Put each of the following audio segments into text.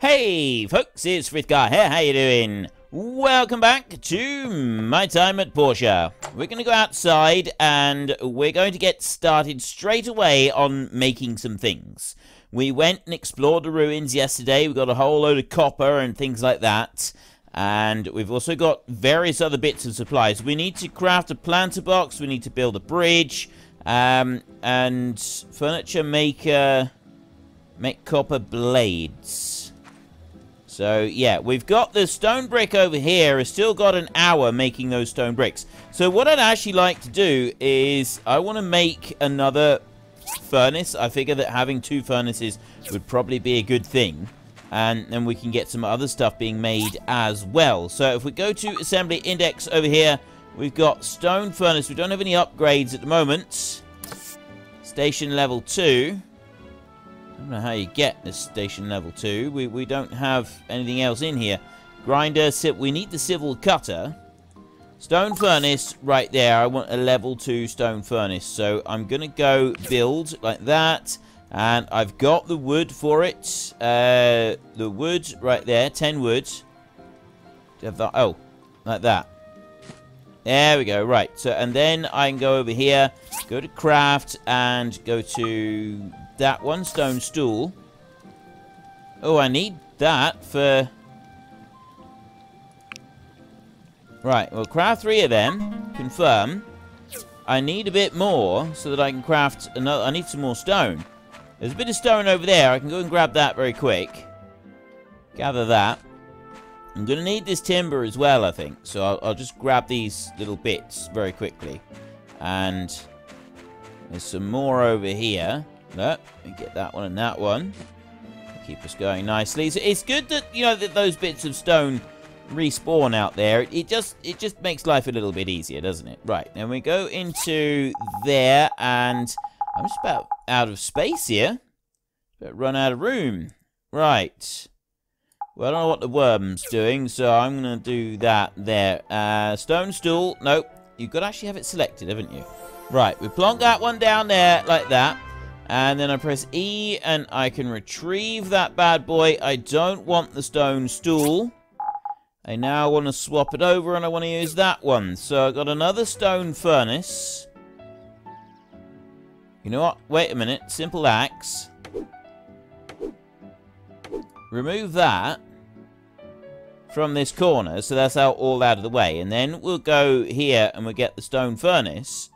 Hey folks, it's Frithgar here, how you doing? Welcome back to my time at Portia. We're going to go outside and we're going to get started straight away on making some things. We went and explored the ruins yesterday, we got a whole load of copper and things like that. And we've also got various other bits of supplies. We need to craft a planter box, we need to build a bridge, um, and furniture maker, make copper blades. So, yeah, we've got the stone brick over here. I've still got an hour making those stone bricks. So what I'd actually like to do is I want to make another furnace. I figure that having two furnaces would probably be a good thing. And then we can get some other stuff being made as well. So if we go to assembly index over here, we've got stone furnace. We don't have any upgrades at the moment. Station level 2. I don't know how you get this station level 2. We, we don't have anything else in here. Grinder, we need the civil cutter. Stone furnace right there. I want a level 2 stone furnace. So I'm going to go build like that. And I've got the wood for it. Uh, the wood right there. 10 wood. Oh, like that. There we go. Right. So, and then I can go over here, go to craft, and go to that one stone stool. Oh, I need that for... Right, well, craft three of them. Confirm. I need a bit more so that I can craft another... I need some more stone. There's a bit of stone over there. I can go and grab that very quick. Gather that. I'm going to need this timber as well, I think. So I'll, I'll just grab these little bits very quickly. And there's some more over here. No, we get that one and that one. Keep us going nicely. So it's good that, you know, that those bits of stone respawn out there. It just it just makes life a little bit easier, doesn't it? Right, then we go into there, and I'm just about out of space here. But run out of room. Right. Well, I don't know what the worm's doing, so I'm going to do that there. Uh, stone stool. Nope. You've got to actually have it selected, haven't you? Right, we plonk that one down there like that. And then I press E and I can retrieve that bad boy. I don't want the stone stool. I now want to swap it over and I want to use that one. So I've got another stone furnace. You know what? Wait a minute. Simple axe. Remove that from this corner. So that's out all out of the way. And then we'll go here and we'll get the stone furnace.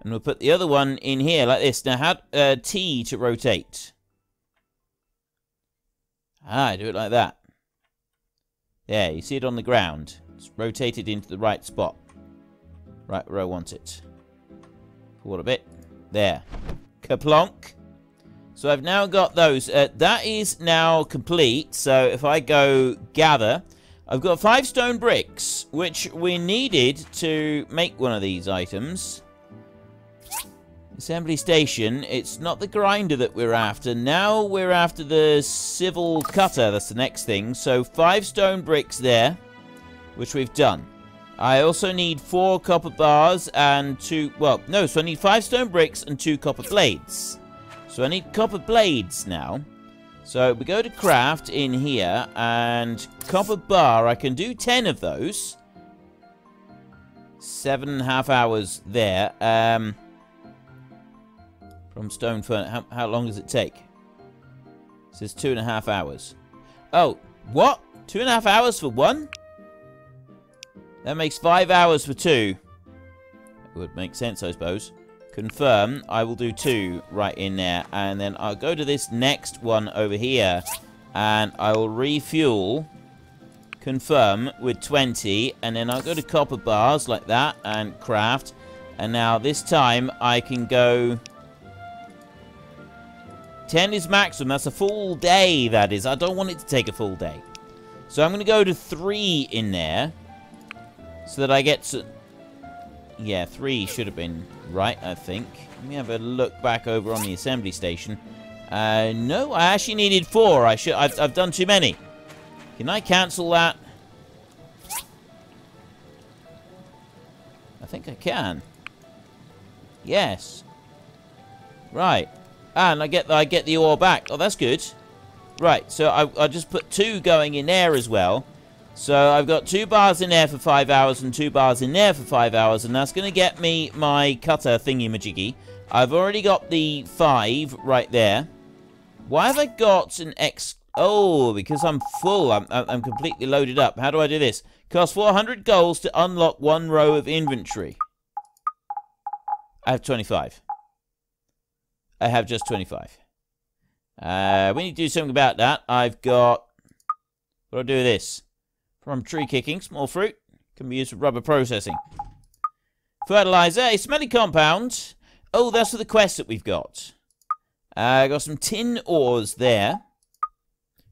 And we'll put the other one in here like this. Now, how uh, T to rotate? Ah, do it like that. There, you see it on the ground. It's rotated into the right spot. Right where I want it. Forward a bit. There. Kaplonk. So I've now got those. Uh, that is now complete. So if I go gather, I've got five stone bricks, which we needed to make one of these items. Assembly station. It's not the grinder that we're after. Now we're after the civil cutter. That's the next thing. So five stone bricks there, which we've done. I also need four copper bars and two... Well, no, so I need five stone bricks and two copper blades. So I need copper blades now. So we go to craft in here and copper bar. I can do ten of those. Seven and a half hours there. Um... From stone furnace. How, how long does it take? It says two and a half hours. Oh, what? Two and a half hours for one? That makes five hours for two. It would make sense, I suppose. Confirm. I will do two right in there. And then I'll go to this next one over here. And I will refuel. Confirm with 20. And then I'll go to copper bars like that. And craft. And now this time I can go 10 is maximum. That's a full day, that is. I don't want it to take a full day. So I'm going to go to 3 in there. So that I get to... Yeah, 3 should have been right, I think. Let me have a look back over on the assembly station. Uh, no, I actually needed 4. I should, I've, I've done too many. Can I cancel that? I think I can. Yes. Right. And I get I get the ore back. Oh, that's good. Right, so I, I just put two going in there as well. So I've got two bars in there for five hours and two bars in there for five hours, and that's going to get me my cutter thingy-majiggy. I've already got the five right there. Why have I got an X... Oh, because I'm full. I'm, I'm completely loaded up. How do I do this? Cost 400 golds to unlock one row of inventory. I have 25. I have just 25. Uh, we need to do something about that. I've got... What do I do this? From tree kicking, small fruit. Can be used for rubber processing. Fertilizer, a smelly compound. Oh, that's for the quest that we've got. I uh, got some tin ores there.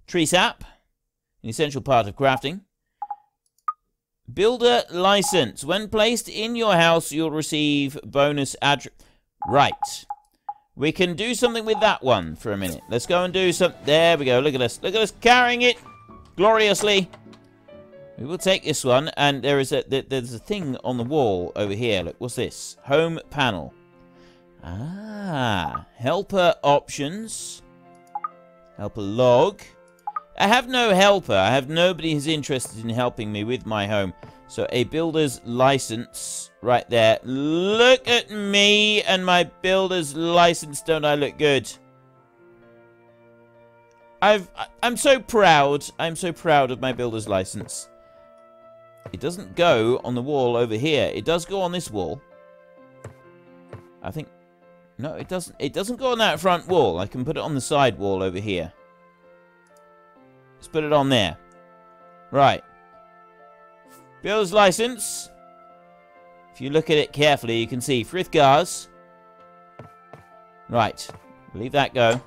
Tree sap, an essential part of crafting. Builder license. When placed in your house, you'll receive bonus address. Right. We can do something with that one for a minute. Let's go and do some... There we go. Look at us. Look at us carrying it gloriously. We will take this one, and there is a there's a thing on the wall over here. Look, what's this? Home panel. Ah, helper options. Helper log. I have no helper. I have nobody who's interested in helping me with my home. So a builder's license right there. Look at me and my builder's license. Don't I look good? I've, I'm so proud. I'm so proud of my builder's license. It doesn't go on the wall over here. It does go on this wall. I think... No, it doesn't. It doesn't go on that front wall. I can put it on the side wall over here. Let's put it on there. Right. Builder's license. If you look at it carefully, you can see Frithgar's. Right. Leave that go.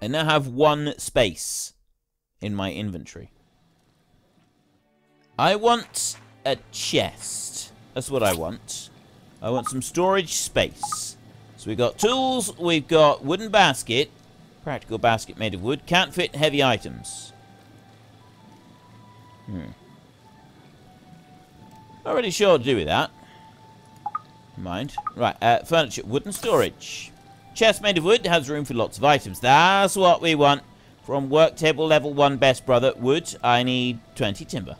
I now have one space in my inventory. I want a chest. That's what I want. I want some storage space. So we've got tools, we've got wooden basket, practical basket made of wood, can't fit heavy items. Hmm. Not really sure what to do with that. Mind. Right, uh, furniture, wooden storage. Chest made of wood has room for lots of items. That's what we want. From work table level 1 best brother, wood, I need 20 timber.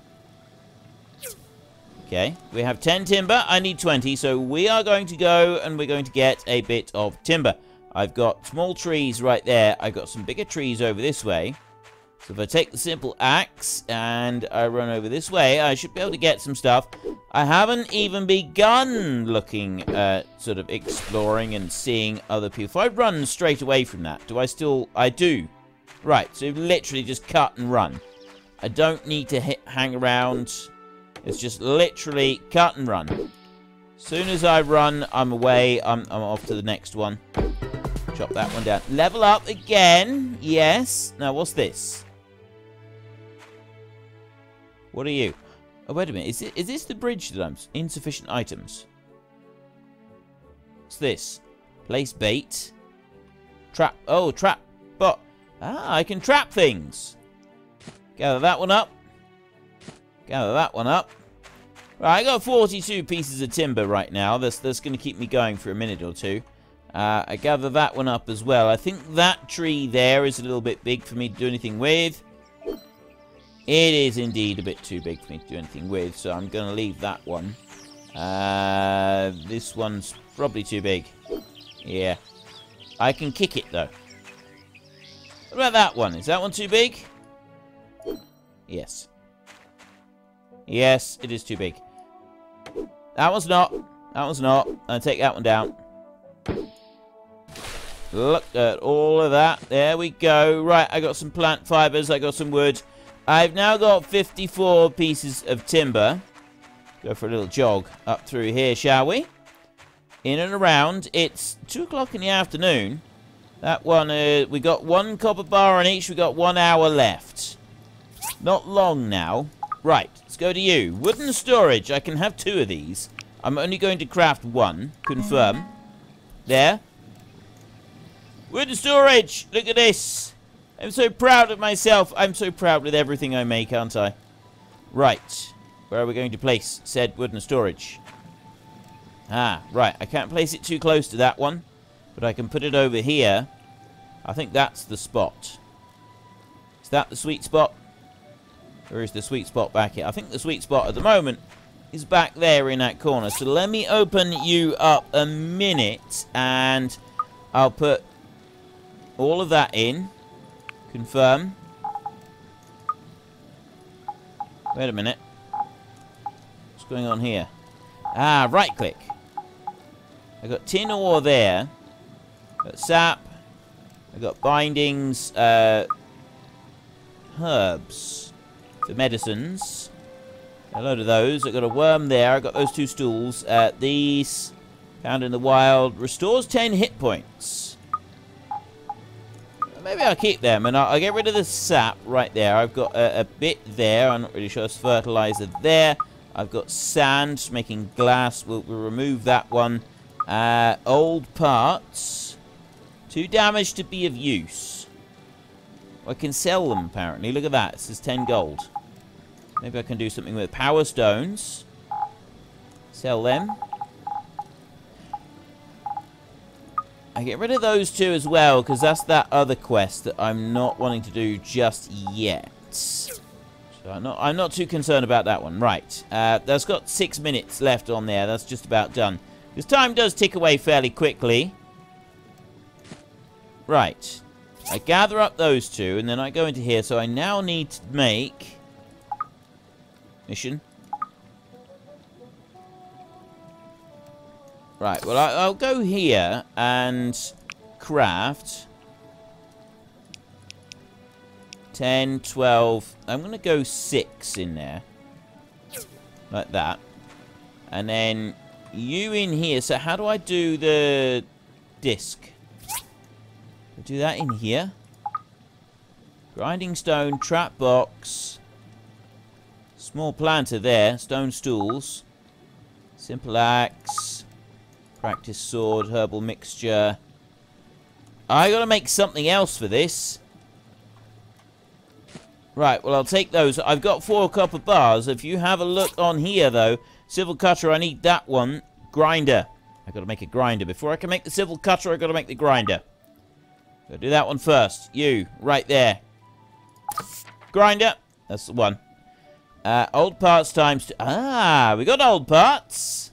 Okay, we have 10 timber. I need 20, so we are going to go and we're going to get a bit of timber. I've got small trees right there. I've got some bigger trees over this way. So if I take the simple axe and I run over this way, I should be able to get some stuff. I haven't even begun looking at sort of exploring and seeing other people. If I run straight away from that, do I still... I do. Right, so literally just cut and run. I don't need to hit, hang around it's just literally cut and run. As soon as I run, I'm away. I'm, I'm off to the next one. Chop that one down. Level up again. Yes. Now, what's this? What are you? Oh, wait a minute. Is, it, is this the bridge that I'm... Insufficient items. What's this? Place bait. Trap. Oh, trap. But... Ah, I can trap things. Gather that one up. Gather that one up. Right, I got 42 pieces of timber right now. That's, that's going to keep me going for a minute or two. Uh, I gather that one up as well. I think that tree there is a little bit big for me to do anything with. It is indeed a bit too big for me to do anything with, so I'm going to leave that one. Uh, this one's probably too big. Yeah. I can kick it, though. What about that one? Is that one too big? Yes. Yes, it is too big. That one's not. That one's not. I'll take that one down. Look at all of that. There we go. Right, I got some plant fibers. I got some wood. I've now got 54 pieces of timber. Go for a little jog up through here, shall we? In and around. It's 2 o'clock in the afternoon. That one, uh, we got one copper bar on each. We got one hour left. Not long now. Right, let's go to you. Wooden storage. I can have two of these. I'm only going to craft one. Confirm. There. Wooden storage. Look at this. I'm so proud of myself. I'm so proud with everything I make, aren't I? Right. Where are we going to place said wooden storage? Ah, right. I can't place it too close to that one. But I can put it over here. I think that's the spot. Is that the sweet spot? Or is the sweet spot back here? I think the sweet spot at the moment is back there in that corner. So let me open you up a minute and I'll put all of that in. Confirm. Wait a minute. What's going on here? Ah, right click. I got tin ore there. Got sap. I got bindings, uh, herbs for medicines. A load of those. I got a worm there. I got those two stools. Uh, these found in the wild restores 10 hit points. Maybe I'll keep them and I'll, I'll, get rid of the sap right there. I've got a, a bit there. I'm not really sure it's fertilizer there. I've got sand making glass. We'll, we'll remove that one. Uh, old parts. Too damaged to be of use. I can sell them, apparently. Look at that. This is 10 gold. Maybe I can do something with power stones. Sell them. I get rid of those two as well, because that's that other quest that I'm not wanting to do just yet. So I'm not, I'm not too concerned about that one. Right. Uh, that's got six minutes left on there. That's just about done. This time does tick away fairly quickly. Right. I gather up those two, and then I go into here. So I now need to make... Mission. Right, well, I, will go here and craft 10, 12. I'm going to go 6 in there. Like that. And then you in here. So how do I do the disc? Do that in here. Grinding stone, trap box. Small planter there. Stone stools. Simple axe. Practice sword, herbal mixture. I gotta make something else for this. Right, well, I'll take those. I've got four copper bars. If you have a look on here, though, civil cutter, I need that one. Grinder. i got to make a grinder. Before I can make the civil cutter, i got to make the grinder. Gotta do that one first. You, right there. Grinder. That's the one. Uh, old parts times. Ah, we got old parts.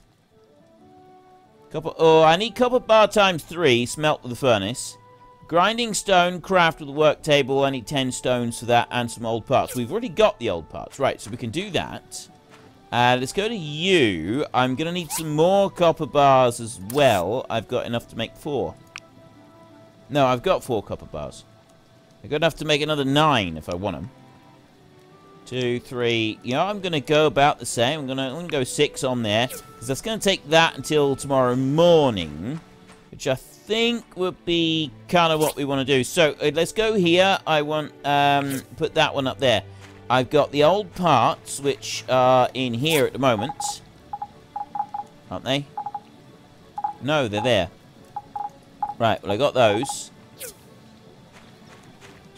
Copper. Oh, I need copper bar times three. Smelt with the furnace. Grinding stone, craft with the work table. I need 10 stones for that and some old parts. We've already got the old parts. Right, so we can do that. Uh, let's go to you. I'm going to need some more copper bars as well. I've got enough to make four. No, I've got four copper bars. I've got enough to make another nine if I want them two, three. You know, I'm going to go about the same. I'm going to, go six on there. Because that's going to take that until tomorrow morning. Which I think would be kind of what we want to do. So, uh, let's go here. I want um put that one up there. I've got the old parts, which are in here at the moment. Aren't they? No, they're there. Right, well, I got those.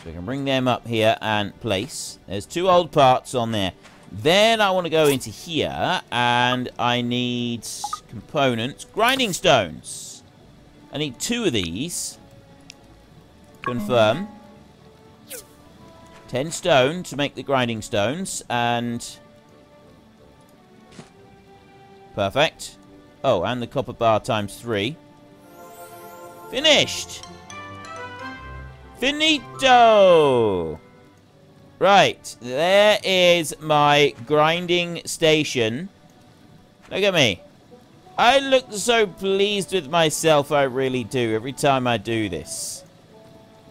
So we can bring them up here and place. There's two old parts on there. Then I want to go into here and I need components. Grinding stones. I need two of these. Confirm. Ten stone to make the grinding stones and... Perfect. Oh, and the copper bar times three. Finished! Finito! Right, there is my grinding station. Look at me. I look so pleased with myself, I really do, every time I do this.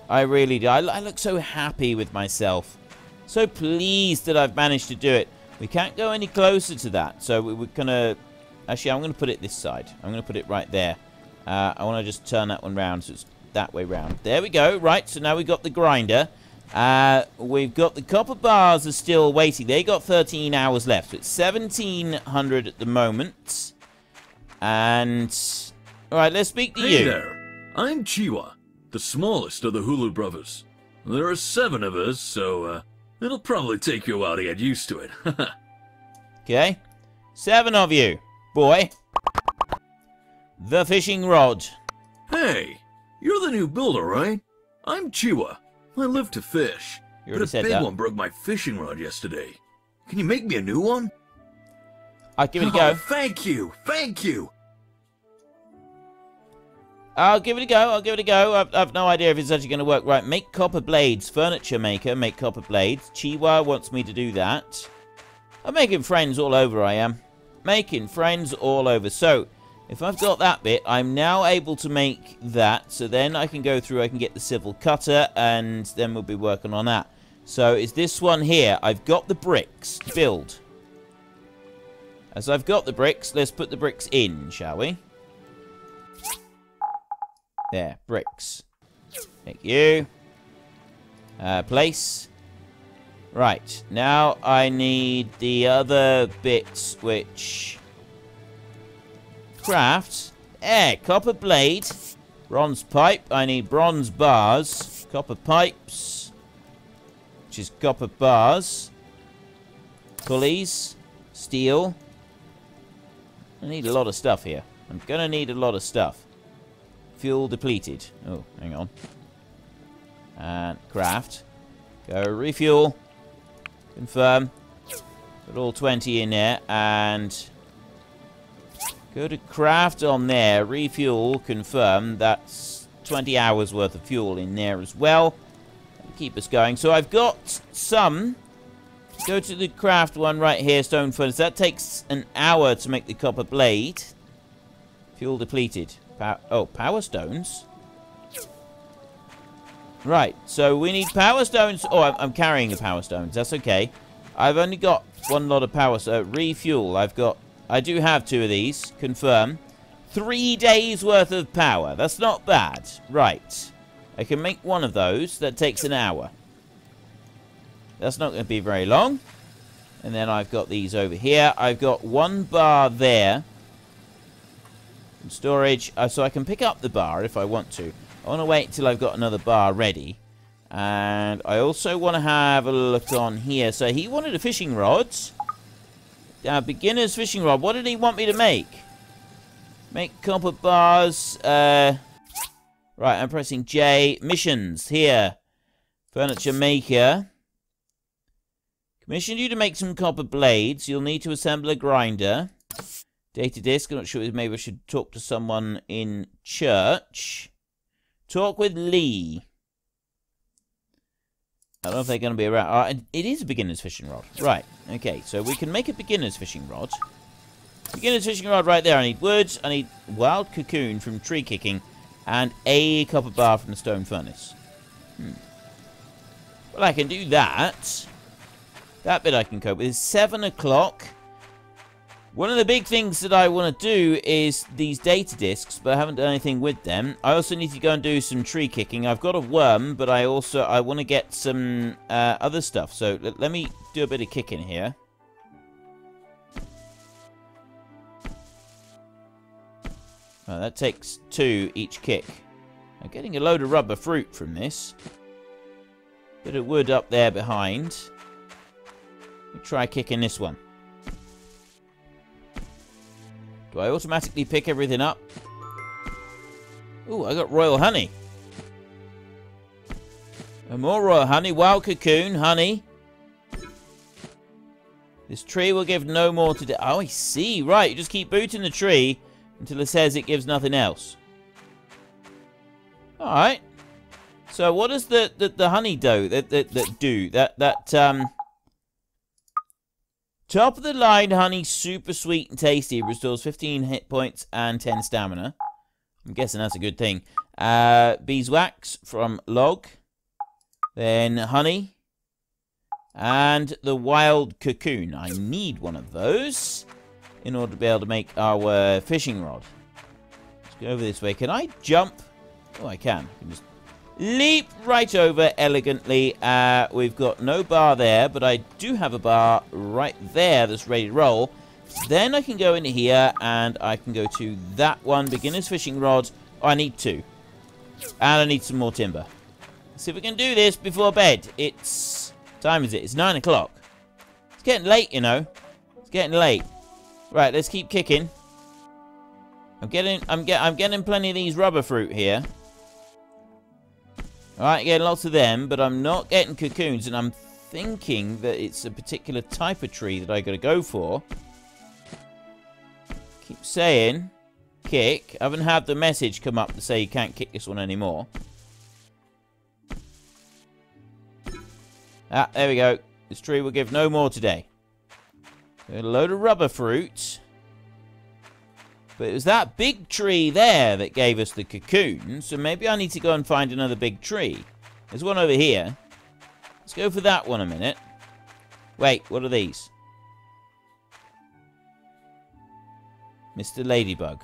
I really do. I, I look so happy with myself. So pleased that I've managed to do it. We can't go any closer to that, so we, are gonna... Actually, I'm gonna put it this side. I'm gonna put it right there. Uh, I want to just turn that one round so it's that way round. There we go. Right, so now we've got the grinder. Uh, we've got the copper bars are still waiting. They got 13 hours left. So it's 1700 at the moment. And... Alright, let's speak to hey you. there. I'm Qiwa, the smallest of the Hulu brothers. There are seven of us, so uh, it'll probably take you a while to get used to it. okay. Seven of you. Boy. The fishing rod. Hey, you're the new builder, right? I'm Qiwa. I live to fish. You but a big that. one broke my fishing rod yesterday. Can you make me a new one? I'll give it a Oh, go. thank you, thank you. I'll give it a go. I'll give it a go. I've, I've no idea if it's actually going to work right. Make copper blades. Furniture maker, make copper blades. Qiwa wants me to do that. I'm making friends all over, I am. Making friends all over. So, if I've got that bit, I'm now able to make that. So then I can go through, I can get the civil cutter, and then we'll be working on that. So, is this one here. I've got the bricks. Build. As I've got the bricks, let's put the bricks in, shall we? There, bricks. Thank you. Uh, place. Right, now I need the other bits which... Craft. Eh, copper blade. Bronze pipe. I need bronze bars. Copper pipes. Which is copper bars. Pulleys. Steel. I need a lot of stuff here. I'm gonna need a lot of stuff. Fuel depleted. Oh, hang on. And craft. Go refuel. Confirm. Put all 20 in there. And go to craft on there. Refuel. Confirm. That's 20 hours worth of fuel in there as well. Keep us going. So I've got some. Go to the craft one right here, stone furnace. That takes an hour to make the copper blade. Fuel depleted. Pow oh, power stones? Right, so we need power stones. Oh, I'm, carrying the power stones. That's okay. I've only got one lot of power. So refuel. I've got. I do have two of these. Confirm. Three days worth of power. That's not bad. Right. I can make one of those. That takes an hour. That's not going to be very long. And then I've got these over here. I've got one bar there. Storage. Uh, so I can pick up the bar if I want to. I want to wait until I've got another bar ready. And I also want to have a look on here. So he wanted a fishing rod. Uh, beginner's fishing rod. What did he want me to make? Make copper bars. Uh, right, I'm pressing J. Missions. Here. Furniture maker. Commissioned you to make some copper blades. You'll need to assemble a grinder. Data disk. I'm not sure. Maybe I should talk to someone in church. Talk with Lee. I don't know if they're going to be around. Uh, it is a beginner's fishing rod. Right. Okay, so we can make a beginner's fishing rod. Beginner's fishing rod right there. I need wood. I need wild cocoon from tree kicking. And a copper bar from the stone furnace. Hmm. Well, I can do that. That bit I can cope with. It's 7 o'clock. One of the big things that I want to do is these data discs, but I haven't done anything with them. I also need to go and do some tree kicking. I've got a worm, but I also I want to get some uh, other stuff. So let, me do a bit of kicking here. Oh, that takes two each kick. I'm getting a load of rubber fruit from this. Bit of wood up there behind. Try kicking this one. Do I automatically pick everything up? Ooh, I got royal honey. And more royal honey. Wild cocoon, honey. This tree will give no more to... Oh, I see. Right, you just keep booting the tree until it says it gives nothing else. Alright. So what does the, the, the honey do? That, that, that do? That, that, um... Top of the line honey, super sweet and tasty. Restores 15 hit points and 10 stamina. I'm guessing that's a good thing. Uh, beeswax from log. Then honey. And the wild cocoon. I need one of those in order to be able to make our fishing rod. Let's go over this way. Can I jump? Oh, I can. I can just leap right over elegantly. Uh, we've got no bar there, but I do have a bar right there that's ready to roll. Then I can go in here and I can go to that one, beginner's fishing rod. Oh, I need two. And I need some more timber. Let's see if we can do this before bed. It's... time is it? It's 9 o'clock. It's getting late, you know. It's getting late. Right, let's keep kicking. I'm getting I'm get I'm getting plenty of these rubber fruit here. Alright, getting lots of them, but I'm not getting cocoons, and I'm thinking that it's a particular type of tree that I gotta go for. Keep saying kick. I haven't had the message come up to say you can't kick this one anymore. Ah, there we go. This tree will give no more today. A load of rubber fruit. But it was that big tree there that gave us the cocoon, so maybe I need to go and find another big tree. There's one over here. Let's go for that one a minute. Wait, what are these? Mr. Ladybug.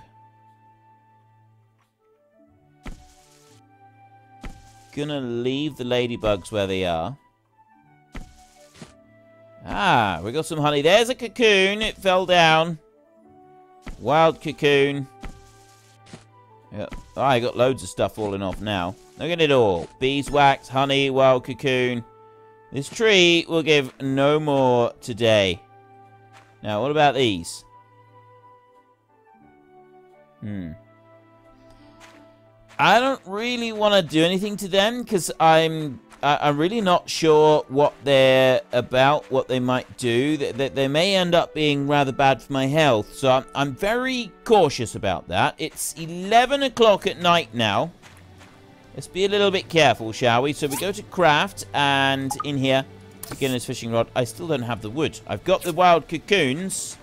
Gonna leave the ladybugs where they are. Ah, we got some honey. There's a cocoon. It fell down. Wild cocoon. Yep. Oh, I got loads of stuff falling off now. Look at it all. Beeswax, honey, wild cocoon. This tree will give no more today. Now, what about these? Hmm. I don't really want to do anything to them because I'm I'm really not sure what they're about, what they might do. They, they, may end up being rather bad for my health, so I'm, I'm very cautious about that. It's 11 o'clock at night now. Let's be a little bit careful, shall we? So we go to craft, and in here, beginner's fishing rod. I still don't have the wood. I've got the wild cocoons.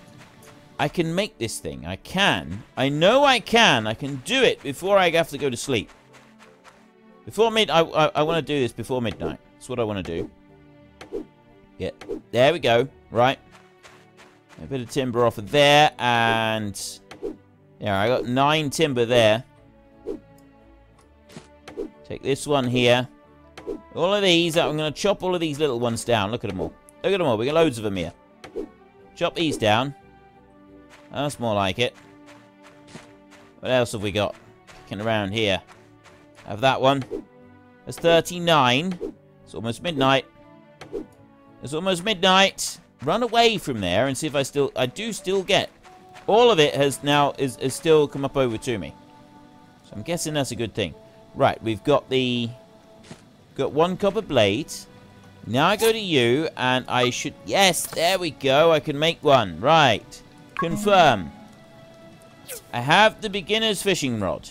I can make this thing. I can. I know I can. I can do it before I have to go to sleep. Before mid... I, I, I want to do this before midnight. That's what I want to do. Yeah. There we go. Right. A bit of timber off of there. And... Yeah, I got nine timber there. Take this one here. All of these, I'm going to chop all of these little ones down. Look at them all. Look at them all. We got loads of them here. Chop these down. That's more like it. What else have we got? Kicking around here. Have that one. That's 39. It's almost midnight. It's almost midnight. Run away from there and see if I still... I do still get... All of it has now... Is, is still come up over to me. So I'm guessing that's a good thing. Right, we've got the... Got one copper blade. Now I go to you, and I should... Yes, there we go. I can make one. Right. Confirm. I have the beginner's fishing rod.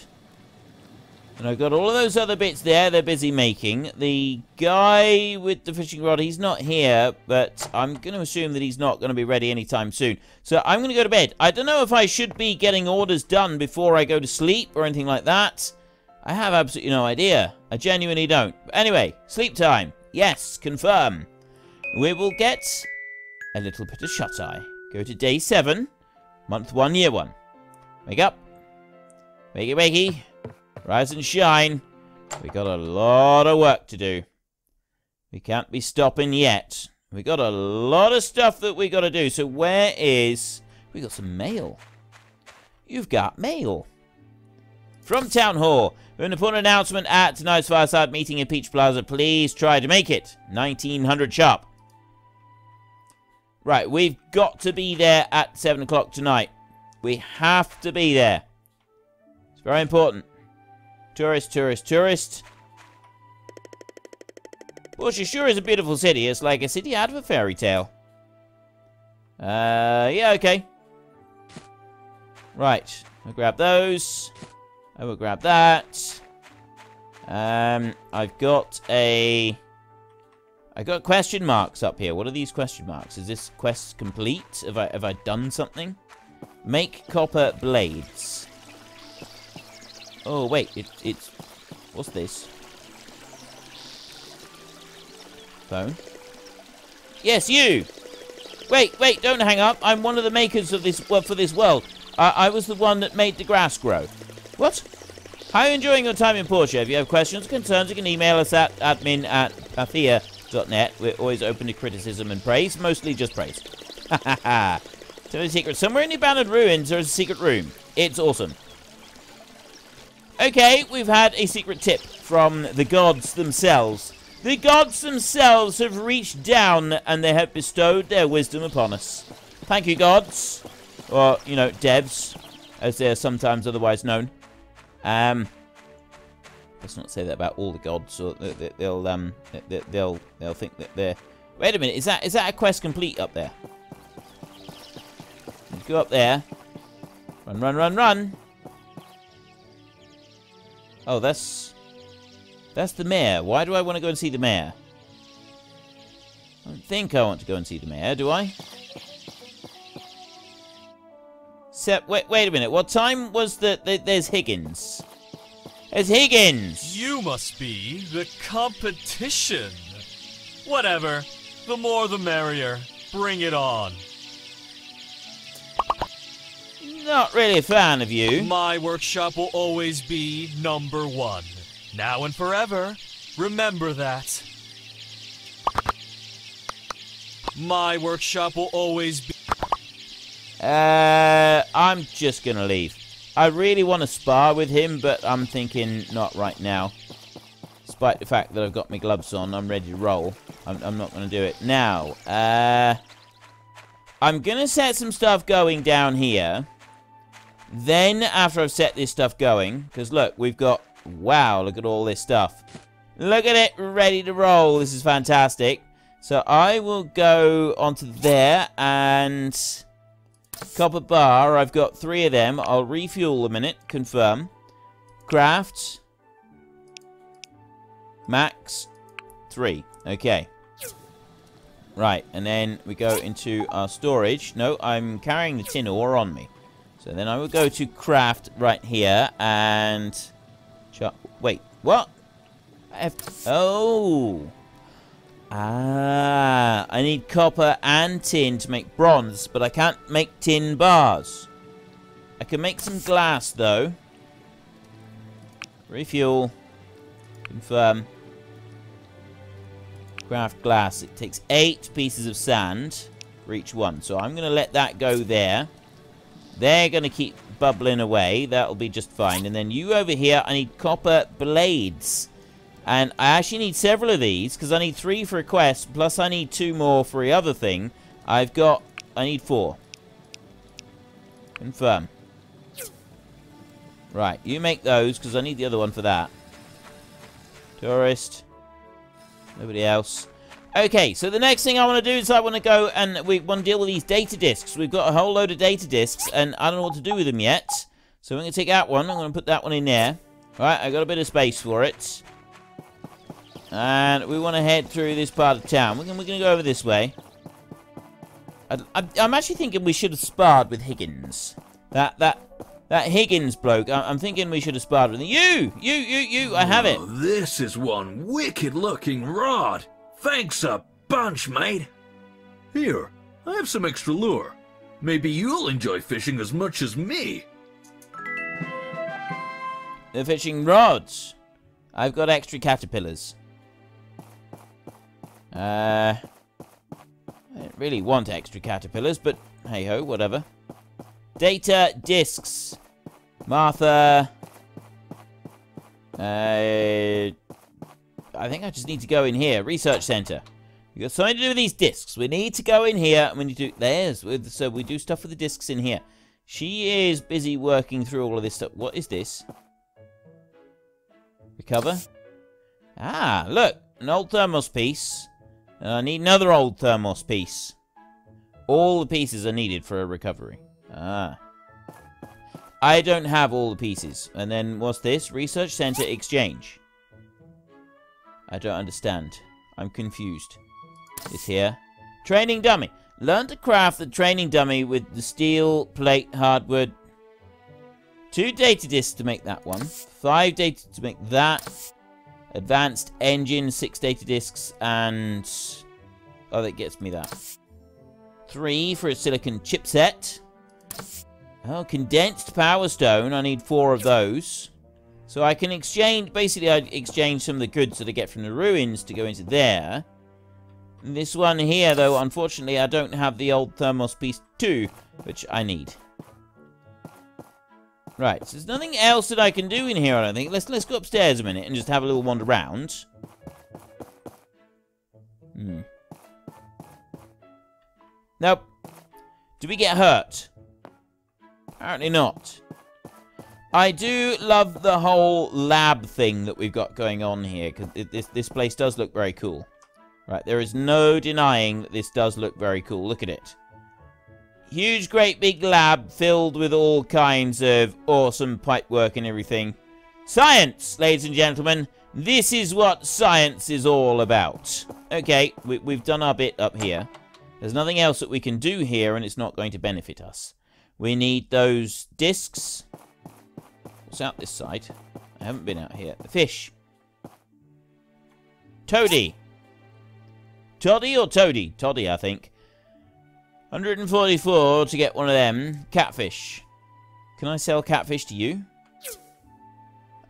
And I've got all of those other bits there they're busy making. The guy with the fishing rod, he's not here, but I'm going to assume that he's not going to be ready anytime soon. So I'm going to go to bed. I don't know if I should be getting orders done before I go to sleep or anything like that. I have absolutely no idea. I genuinely don't. But anyway, sleep time. Yes, confirm. We will get a little bit of shut-eye. Go to day seven, month one, year one. Wake up. Wakey, wakey. Rise and shine. We got a lot of work to do. We can't be stopping yet. We got a lot of stuff that we got to do. So where is... We got some mail. You've got mail. From Town Hall. We have an important announcement at tonight's fireside meeting in Peach Plaza. Please try to make it. 1900 sharp. Right, we've got to be there at 7 o'clock tonight. We have to be there. It's very important. Tourist, tourist, tourist. Portia sure is a beautiful city. It's like a city out of a fairy tale. Uh, yeah, okay. Right. I'll grab those. I will grab that. Um, I've got a... I got question marks up here. What are these question marks? Is this quest complete? Have I have I done something? Make copper blades. Oh, wait. It, it's... What's this? Phone? Yes, you! Wait, wait, don't hang up. I'm one of the makers of this well, for this world. I, I was the one that made the grass grow. What? How are you enjoying your time in Portia? If you have questions or concerns, you can email us at admin at pathea.net. We're always open to criticism and praise, mostly just praise. Ha ha ha. Tell me a secret. Somewhere in the abandoned ruins, there is a secret room. It's awesome. Okay, we've had a secret tip from the gods themselves. The gods themselves have reached down and they have bestowed their wisdom upon us. Thank you, gods. Or, you know, devs, as they're sometimes otherwise known. Um, let's not say that about all the gods, or they- they- they'll um they- they'll they'll think that they're. Wait a minute, is that is that a quest complete up there? Go up there. Run, run, run, run. Oh, that's that's the mayor. Why do I want to go and see the mayor? I don't think I want to go and see the mayor, do I? Sep, wait, wait a minute. What time was the, the there's Higgins? There's Higgins. You must be the competition. Whatever. The more the merrier. Bring it on. Not really a fan of you. My workshop will always be number one. Now and forever. Remember that. My workshop will always be. Uh, I'm just gonna leave. I really want to spar with him, but I'm thinking not right now. Despite the fact that I've got my gloves on, I'm ready to roll. I'm, I'm not gonna do it now. Uh, I'm gonna set some stuff going down here. Then, after I've set this stuff going, because look, we've got wow, look at all this stuff. Look at it, ready to roll. This is fantastic. So I will go onto there and copper bar. I've got three of them. I'll refuel in it. Confirm. Craft. Max. Three. Okay. Right, and then we go into our storage. No, I'm carrying the tin ore on me. So then I will go to craft right here and... Wait, what? I have... Oh! Ah, I need copper and tin to make bronze, but I can't make tin bars. I can make some glass, though. Refuel. Confirm. Craft glass. It takes eight pieces of sand for each one. So I'm going to let that go there. They're going to keep bubbling away. That'll be just fine. And then you over here, I need copper blades. And I actually need several of these, because I need three for a quest, plus I need two more for the other thing. I've got... I need four. Confirm. Right, you make those, because I need the other one for that. Tourist. Nobody else. Okay, so the next thing I want to do is I want to go and we want to deal with these data disks. We've got a whole load of data disks, and I don't know what to do with them yet. So I'm going to take that one. I'm going to put that one in there. Right, I got a bit of space for it. And we want to head through this part of town. We're going to go over this way. I, I'm actually thinking we should have sparred with Higgins. That that that Higgins bloke. I, I'm thinking we should have sparred with you. You, you, you. I have it. Oh, this is one wicked looking rod. Thanks a bunch, mate. Here, I have some extra lure. Maybe you'll enjoy fishing as much as me. The fishing rods. I've got extra caterpillars. Uh, I don't really want extra caterpillars, but hey ho, whatever. Data discs. Martha. Uh, I think I just need to go in here. Research center. We got something to do with these discs. We need to go in here and we need to. There's. So we do stuff with the discs in here. She is busy working through all of this stuff. What is this? Recover. Ah, look. An old thermos piece. And I need another old thermos piece. All the pieces are needed for a recovery. Ah. I don't have all the pieces. And then what's this? Research Center Exchange. I don't understand. I'm confused. It's here. Training dummy. Learn to craft the training dummy with the steel plate hardwood. Two data discs to make that one. Five data to make that. Advanced engine, six data discs, and... Oh, that gets me that. Three for a silicon chipset. Oh, condensed power stone. I need four of those. So I can exchange... Basically, I exchange some of the goods that I get from the ruins to go into there. This one here, though, unfortunately, I don't have the old thermos piece 2, which I need. Right, so there's nothing else that I can do in here, I don't think. Let's, let's go upstairs a minute and just have a little wander around. Hmm. Nope. Do we get hurt? Apparently not. I do love the whole lab thing that we've got going on here, because this, this place does look very cool. Right, there is no denying that this does look very cool. Look at it. Huge, great big lab filled with all kinds of awesome pipe work and everything. Science, ladies and gentlemen. This is what science is all about. Okay, we, we've done our bit up here. There's nothing else that we can do here, and it's not going to benefit us. We need those discs. Out this side? I haven't been out here. Fish. Toady. Toddy or Toady? Toddy, I think. 144 to get one of them. Catfish. Can I sell catfish to you?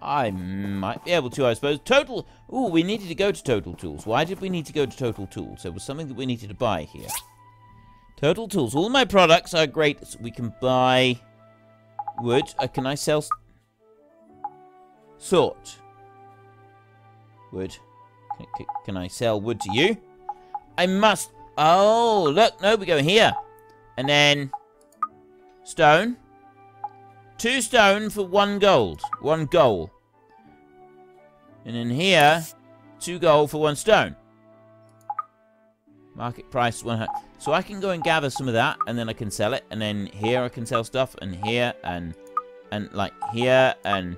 I might be able to, I suppose. Total... Ooh, we needed to go to Total Tools. Why did we need to go to Total Tools? There was something that we needed to buy here. Total Tools. All my products are great. So we can buy wood. Uh, can I sell... Sort. Wood. Can, can I sell wood to you? I must... Oh, look. No, we go here. And then... Stone. Two stone for one gold. One gold. And then here, two gold for one stone. Market price 100. So I can go and gather some of that, and then I can sell it. And then here I can sell stuff, and here, and and like here, and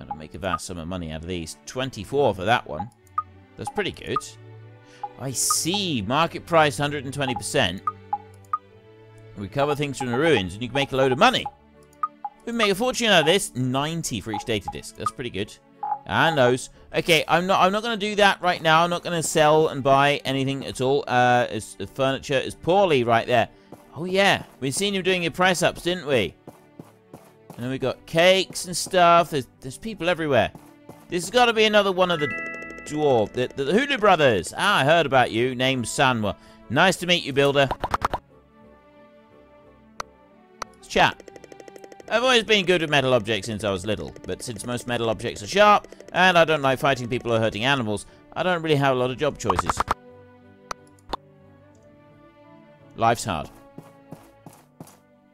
and I make a vast sum of money out of these. 24 for that one. That's pretty good. I see. Market price 120%. Recover things from the ruins, and you can make a load of money. We make a fortune out of this. 90 for each data disk. That's pretty good. And those. Okay, I'm not I'm not going to do that right now. I'm not going to sell and buy anything at all. Uh, the furniture is poorly right there. Oh, yeah. We've seen him doing your price ups, didn't we? And then we got cakes and stuff. There's, there's people everywhere. This has got to be another one of the dwarf. The, the, the Hulu brothers. Ah, I heard about you. Named Sanwa. Nice to meet you, builder. Let's chat. I've always been good with metal objects since I was little, but since most metal objects are sharp, and I don't like fighting people or hurting animals, I don't really have a lot of job choices. Life's hard.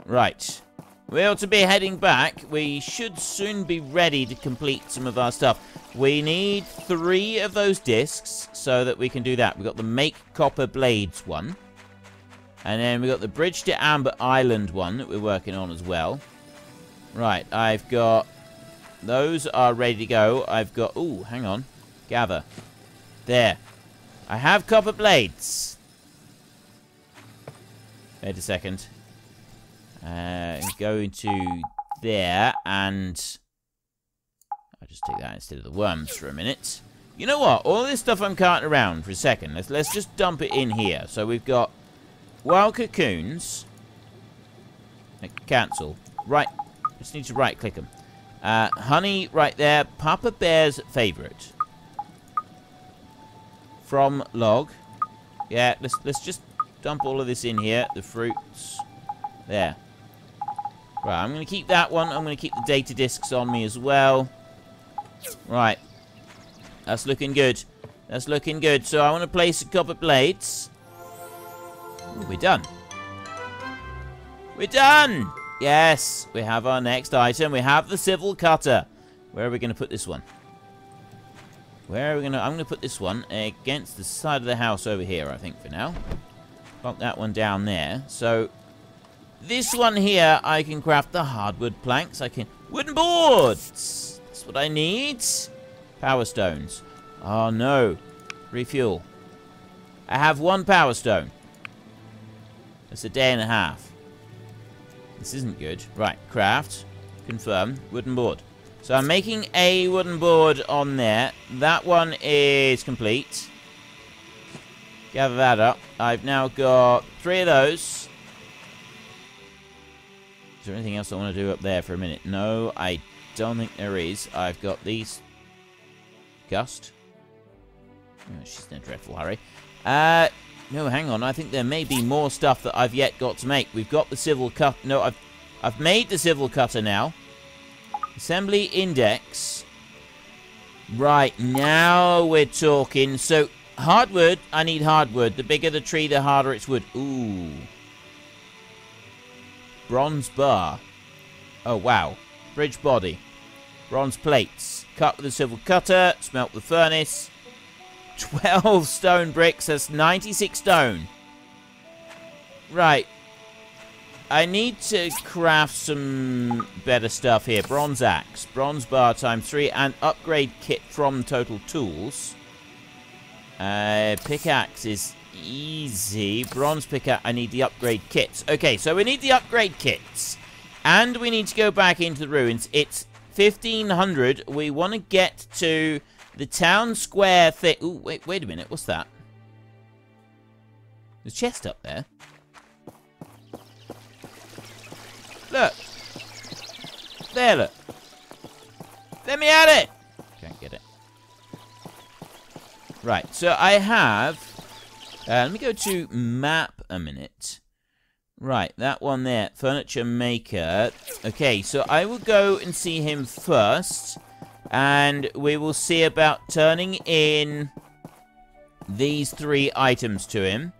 Right. We ought to be heading back. We should soon be ready to complete some of our stuff. We need three of those discs so that we can do that. We've got the Make Copper Blades one. And then we've got the Bridge to Amber Island one that we're working on as well. Right, I've got... Those are ready to go. I've got... Ooh, hang on. Gather. There. I have copper blades. Wait a second. Uh, go into there, and... I'll just take that instead of the worms for a minute. You know what? All this stuff I'm carting around for a second. Let's, let's just dump it in here. So we've got wild cocoons. Cancel. Right just need to right click them. Uh, honey right there. Papa Bear's favorite. From log. Yeah, let's let's just dump all of this in here. The fruits. There. Right, I'm going to keep that one. I'm going to keep the data discs on me as well. Right. That's looking good. That's looking good. So I want to place a copper blades. Ooh, we're done. We're done! Yes, we have our next item. We have the civil cutter. Where are we going to put this one? Where are we going to... I'm going to put this one against the side of the house over here, I think, for now. Pop that one down there. So, this one here, I can craft the hardwood planks. I can... Wooden boards! That's what I need. Power stones. Oh, no. Refuel. I have one power stone. It's a day and a half. This isn't good. Right, craft. Confirm. Wooden board. So I'm making a wooden board on there. That one is complete. Gather that up. I've now got three of those. Is there anything else I want to do up there for a minute? No, I don't think there is. I've got these. Gust. Oh, she's in a dreadful hurry. Uh, no, hang on. I think there may be more stuff that I've yet got to make. We've got the civil cut. No, I've I've made the civil cutter now. Assembly index. Right, now we're talking. So, hardwood, I need hardwood. The bigger the tree, the harder it's wood. Ooh. Bronze bar. Oh, wow. Bridge body. Bronze plates. Cut with a silver cutter. Smelt with furnace. 12 stone bricks. That's 96 stone. Right. I need to craft some better stuff here. Bronze axe. Bronze bar times 3. And upgrade kit from Total Tools. Uh, pickaxe is easy. Bronze pickaxe. I need the upgrade kits. Okay, so we need the upgrade kits. And we need to go back into the ruins. It's 1500. We want to get to the town square thing. Ooh, wait, wait a minute. What's that? There's chest up there. Look. There, look. Let me at it. Right, so I have... Uh, let me go to map a minute. Right, that one there. Furniture maker. Okay, so I will go and see him first. And we will see about turning in these three items to him.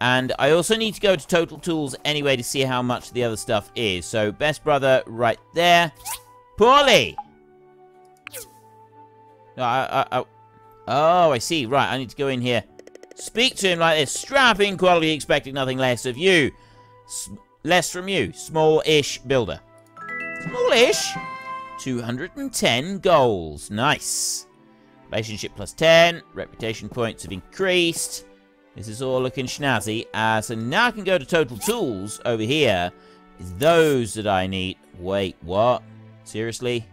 And I also need to go to Total Tools anyway to see how much the other stuff is. So, best brother right there. Paulie! I, I, I, oh, I see. Right, I need to go in here. Speak to him like this. Strapping quality, expecting nothing less of you. S less from you. Small-ish builder. Small-ish? 210 goals. Nice. Relationship plus 10. Reputation points have increased. This is all looking snazzy. Uh, so now I can go to Total Tools over here. Is those that I need. Wait, what? Seriously?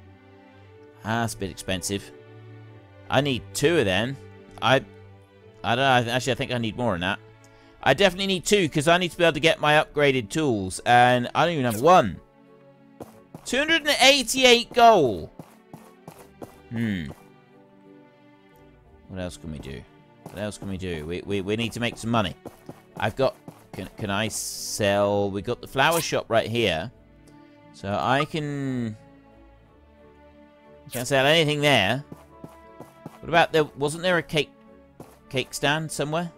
Ah, that's a bit expensive. I need two of them. I, I don't know. Actually, I think I need more than that. I definitely need two because I need to be able to get my upgraded tools. And I don't even have one. 288 gold. Hmm. What else can we do? What else can we do? We, we, we need to make some money. I've got... Can, can I sell... We got the flower shop right here. So I can... Can't sell anything there. What about there? Wasn't there a cake cake stand somewhere?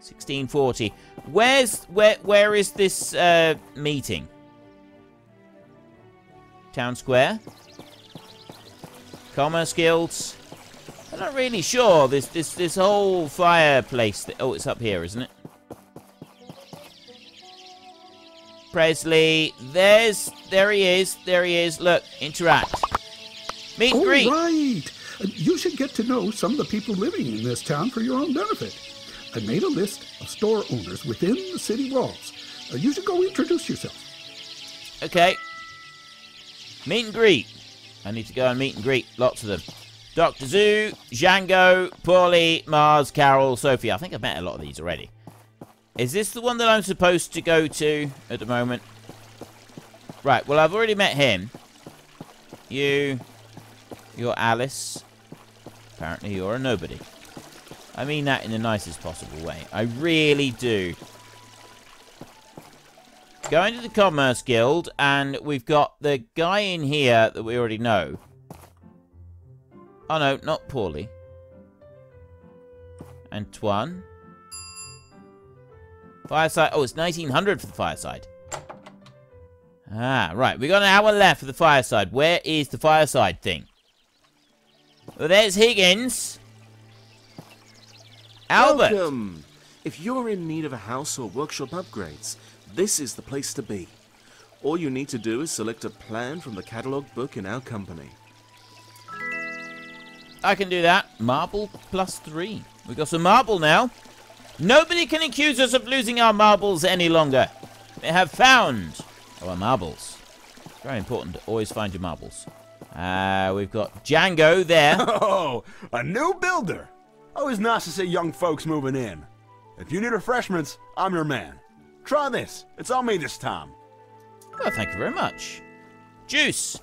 1640. Where's where where is this uh, meeting? Town Square. Commerce Guilds. I'm not really sure. This this this whole fireplace. oh, it's up here, isn't it? Presley. There's there he is. There he is. Look, interact. Meet and All greet. right. You should get to know some of the people living in this town for your own benefit. I made a list of store owners within the city walls. Uh, You should go introduce yourself. Okay. Meet and greet. I need to go and meet and greet lots of them. Dr. Xu, Django, Paulie, Mars, Carol, Sophie. I think I've met a lot of these already. Is this the one that I'm supposed to go to at the moment? Right, well, I've already met him. You. You're Alice. Apparently, you're a nobody. I mean that in the nicest possible way. I really do. Going to the Commerce Guild, and we've got the guy in here that we already know. Oh no, not Paulie. Antoine. Fireside. Oh, it's 1900 for the fireside. Ah, right. We got an hour left for the fireside. Where is the fireside thing? Well, there's Higgins. Albert. Welcome! If you're in need of a house or workshop upgrades, this is the place to be. All you need to do is select a plan from the catalog book in our company. I can do that. Marble plus three. We've got some marble now. Nobody can accuse us of losing our marbles any longer. We have found our marbles. Very important to always find your marbles. Uh, we've got Django there. Oh, a new builder. Always nice to see young folks moving in. If you need refreshments, I'm your man. Try this. It's on me this time. Oh, thank you very much. Juice.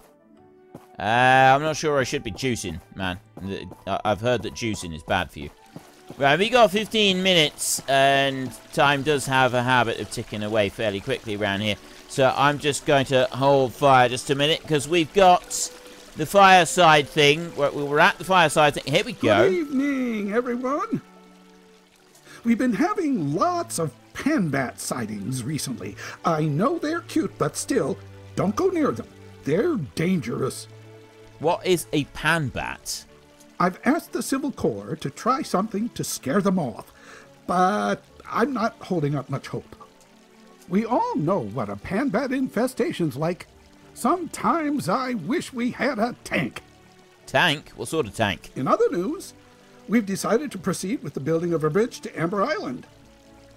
Uh, I'm not sure I should be juicing, man. I- I've heard that juicing is bad for you. Right, we got 15 minutes, and time does have a habit of ticking away fairly quickly around here. So I'm just going to hold fire just a minute, because we've got the fireside thing. We're, we're at the fireside thing. Here we go. Good evening, everyone. We've been having lots of panbat sightings recently. I know they're cute, but still, don't go near them. They're dangerous. What is a panbat? I've asked the Civil Corps to try something to scare them off, but I'm not holding up much hope. We all know what a panbat infestation's like. Sometimes I wish we had a tank. Tank? What sort of tank? In other news, we've decided to proceed with the building of a bridge to Amber Island.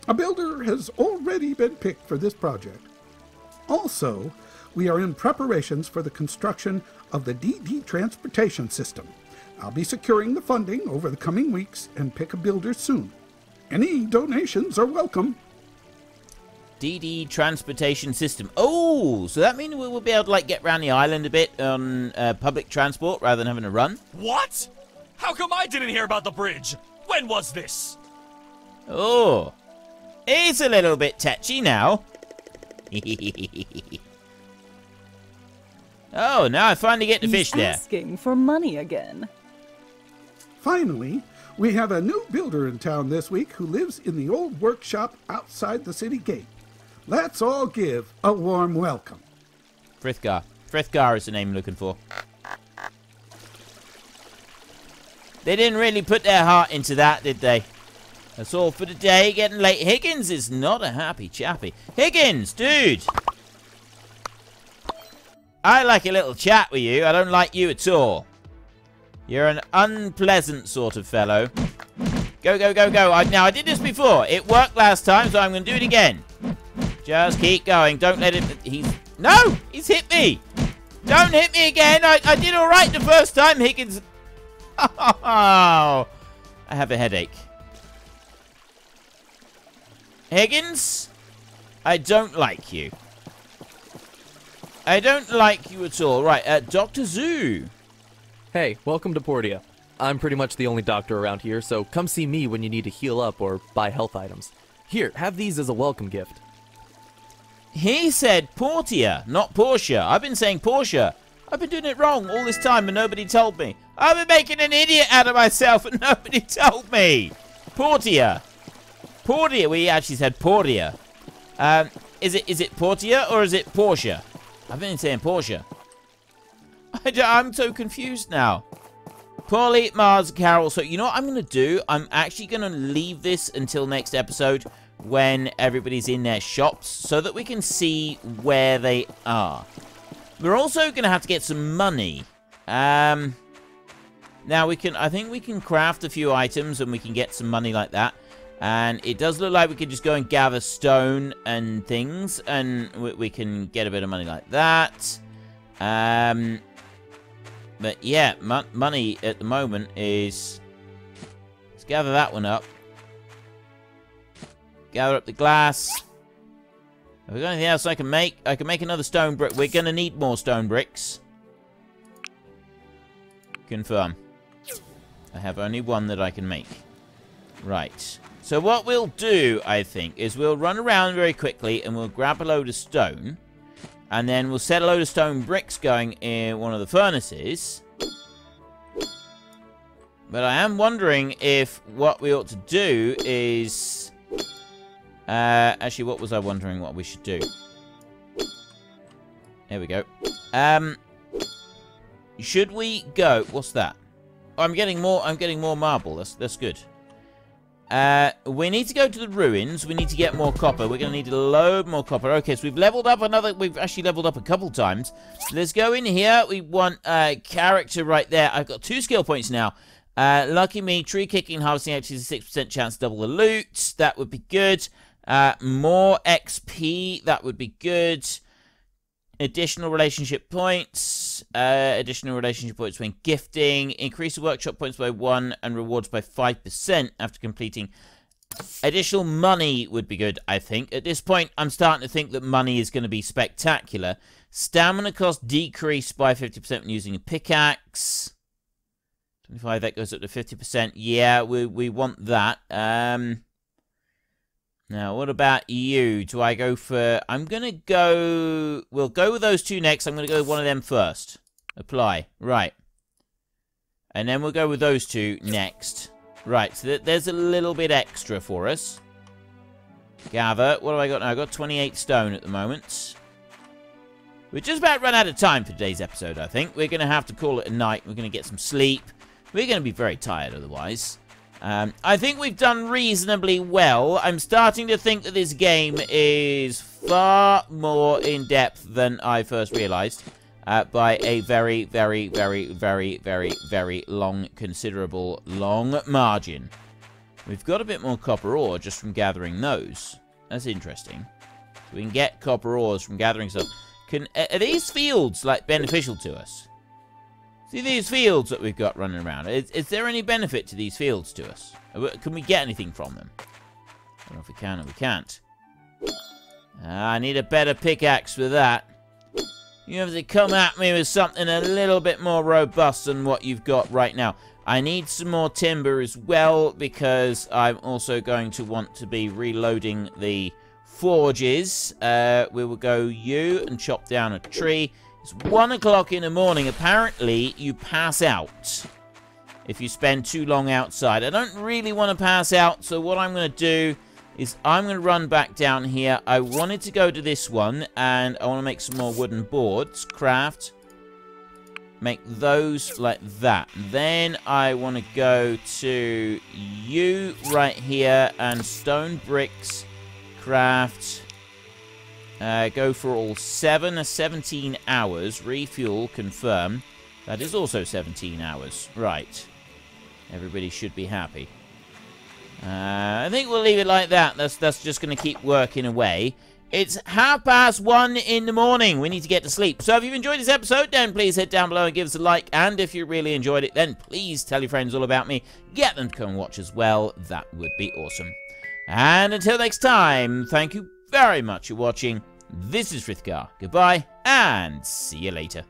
A builder has already been picked for this project. Also, we are in preparations for the construction of the DD transportation system. I'll be securing the funding over the coming weeks and pick a builder soon. Any donations are welcome. DD transportation system. Oh, so that means we will be able to like get around the island a bit on uh, public transport rather than having to run. What? How come I didn't hear about the bridge? When was this? Oh, it's a little bit touchy now. oh, now I finally get to He's fish there. asking for money again. Finally, we have a new builder in town this week who lives in the old workshop outside the city gate. Let's all give a warm welcome. Frithgar. Frithgar is the name I'm looking for. They didn't really put their heart into that, did they? That's all for today. Getting late. Higgins is not a happy chappy. Higgins, dude! I like a little chat with you. I don't like you at all. You're an unpleasant sort of fellow. Go, go, go, go. I, now, I did this before. It worked last time, so I'm going to do it again. Just keep going. Don't let him... He's... No! He's hit me! Don't hit me again! I, I did alright the first time, Higgins. Oh, I have a headache. Higgins? I don't like you. I don't like you at all. Right, uh, Dr. Xu. Hey, welcome to Portia. I'm pretty much the only doctor around here, so come see me when you need to heal up or buy health items. Here, have these as a welcome gift. He said Portia, not Portia. I've been saying Portia. I've been doing it wrong all this time and nobody told me. I've been making an idiot out of myself and nobody told me. Portia. Portia. We actually said Portia. Um, is it is it Portia or is it Portia? I've been saying Portia. I, am so confused now. Paulie, Mars, Carol. So you know what I'm going to do? I'm actually going to leave this until next episode when everybody's in their shops so that we can see where they are. We're also going to have to get some money. Um, now we can, I think we can craft a few items and we can get some money like that. And it does look like we can just go and gather stone and things and we, we can get a bit of money like that. Um, but yeah, mo money at the moment is... Let's gather that one up. Gather up the glass. Have we got anything else I can make? I can make another stone brick. We're going to need more stone bricks. Confirm. I have only one that I can make. Right. So what we'll do, I think, is we'll run around very quickly and we'll grab a load of stone. And then we'll set a load of stone bricks going in one of the furnaces. But I am wondering if what we ought to do is... Uh, actually, what was I wondering what we should do? There we go. Um, should we go? What's that? Oh, I'm getting more. I'm getting more marble. That's that's good. Uh, we need to go to the ruins. We need to get more copper. We're going to need a load more copper. Okay, so we've leveled up another... We've actually leveled up a couple times. Let's go in here. We want a uh, character right there. I've got two skill points now. Uh, lucky me, tree kicking, harvesting actually is a 6% chance to double the loot. That would be good. Uh, more XP. That would be good. Additional relationship points. Uh, additional relationship points when gifting. Increase the workshop points by one and rewards by 5% after completing. Additional money would be good, I think. At this point, I'm starting to think that money is going to be spectacular. Stamina cost decreased by 50% when using a pickaxe. 25, that goes up to 50%. Yeah, we, we want that. Um... Now, what about you? Do I go for... I'm going to go... We'll go with those two next. I'm going to go with one of them first. Apply. Right. And then we'll go with those two next. Right, so th there's a little bit extra for us. Gather. What have I got now? I've got 28 stone at the moment. We're just about run out of time for today's episode, I think. We're going to have to call it a night. We're going to get some sleep. We're going to be very tired otherwise. Um, I think we've done reasonably well. I'm starting to think that this game is far more in-depth than I first realized. Uh, by a very, very, very, very, very, very long, considerable, long margin. We've got a bit more copper ore just from gathering those. That's interesting. So we can get copper ores from gathering stuff. Can Are these fields, like, beneficial to us? See these fields that we've got running around? Is, is there any benefit to these fields to us? Can we get anything from them? I don't know if we can or we can't. Uh, I need a better pickaxe for that. You have to come at me with something a little bit more robust than what you've got right now. I need some more timber as well because I'm also going to want to be reloading the forges. Uh, we will go you and chop down a tree. It's one o'clock in the morning. Apparently, you pass out if you spend too long outside. I don't really want to pass out, so what I'm going to do is I'm going to run back down here. I wanted to go to this one, and I want to make some more wooden boards. Craft. Make those like that. Then I want to go to you right here, and stone bricks. Craft. Uh, go for all 7 17 hours. Refuel, confirm. That is also 17 hours. Right. Everybody should be happy. Uh, I think we'll leave it like that. That's, that's just going to keep working away. It's half past one in the morning. We need to get to sleep. So if you've enjoyed this episode, then please hit down below and give us a like. And if you really enjoyed it, then please tell your friends all about me. Get them to come and watch as well. That would be awesome. And until next time, thank you very much for watching. This is Frithgar. Goodbye, and see you later.